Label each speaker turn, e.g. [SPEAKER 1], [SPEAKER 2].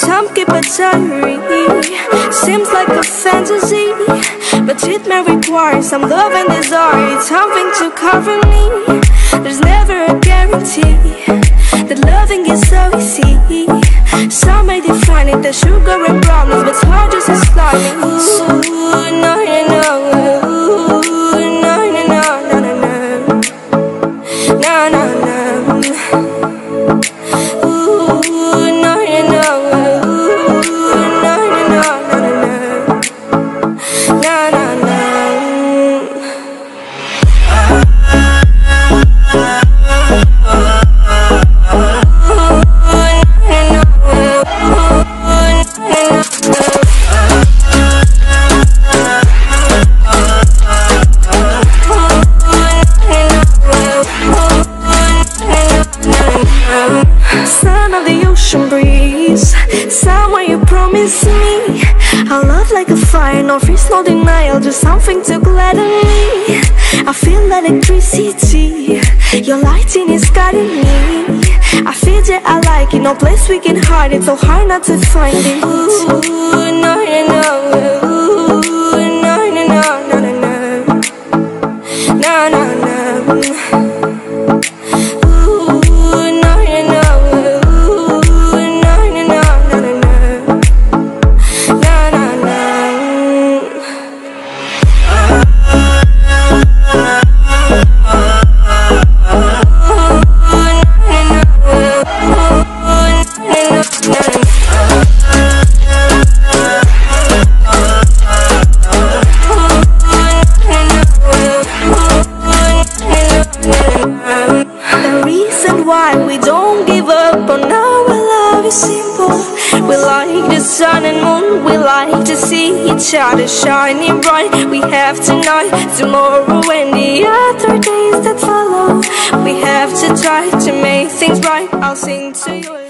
[SPEAKER 1] some keep a diary. Seems like a fantasy, but it may require some love and desire. Something to cover me. There's never a guarantee that loving is so easy. Some may define it as sugar and brownies, but it's hard just as slimy. Ocean breeze. Somewhere you promised me. A love like a fire, no freeze, no denial Just something to gladden me. I feel electricity. Your lighting is guiding me. I feel that I like it, no place we can hide it So hard not to find it. Ooh, no, no, no. Ooh, no, no, no, no, no, no No, no, sun and moon, we like to see each other shining bright. We have tonight, tomorrow, and the other days that follow. We have to try to make things right. I'll sing to you.